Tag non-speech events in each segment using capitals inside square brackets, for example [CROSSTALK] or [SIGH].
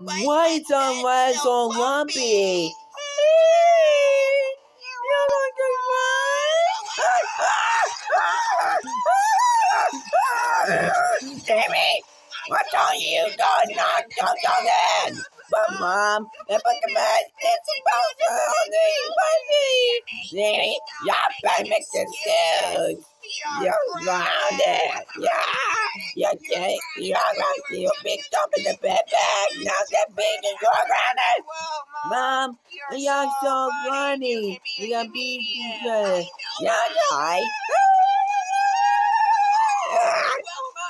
Why is on leg so lumpy? Jimmy, what are you doing? Not something. But mom, The Pokemon is supposed to only money. Jimmy, you're gonna make this. You're grounded. Yeah. You can't. You're gonna you picked up in the bed bag. Now that big is you're grounded. mom, you're so funny. You're gonna be good. You're high.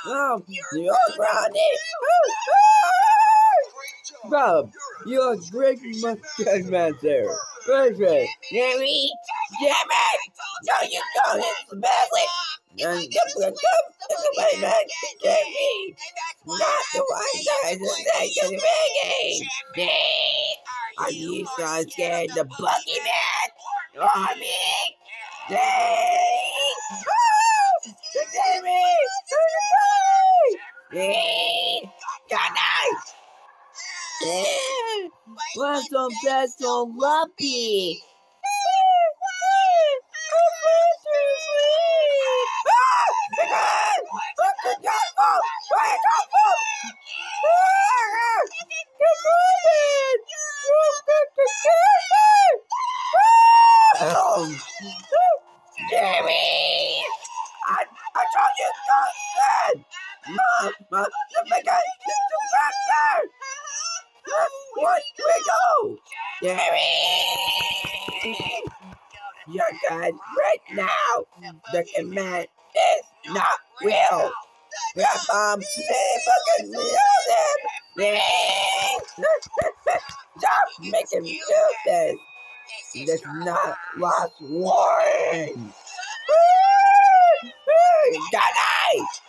Oh, You're grounded. Bob, you're a great mustache master. Perfect. Jimmy, Jimmy, no, you don't. It's badly. And the the man Jimmy, not the one that is the second biggie. Are you so scared the Bucky man? Or me? Jimmy! Jimmy! Good night! Why so bad so lumpy? Jerry! I, I told you don't send! Mom, Mom, the big guy too fast there! What? We go! Jerry! You're good right now! The command is not real! Grandma, they fucking know them! Stop making me do this! This is not last warning! Die!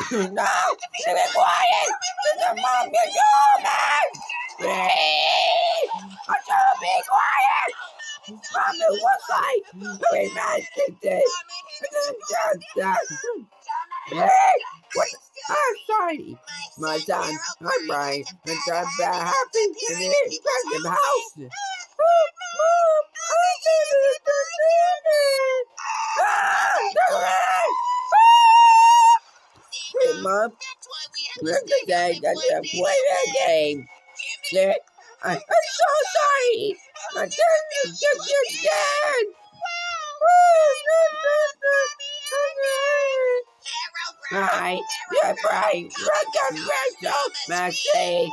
[LAUGHS] No, be quiet. The mom will go back. I be quiet. Mom, it was like we mentioned this. Just that. Hey, what? I'm sorry. My son, I'm and I'm happy in the house. Mom. Look at that. That's the play that game. Yeah. I, I'm so sorry. I didn't mean to get scared. Hi, you're right. Look at Rachel Messi.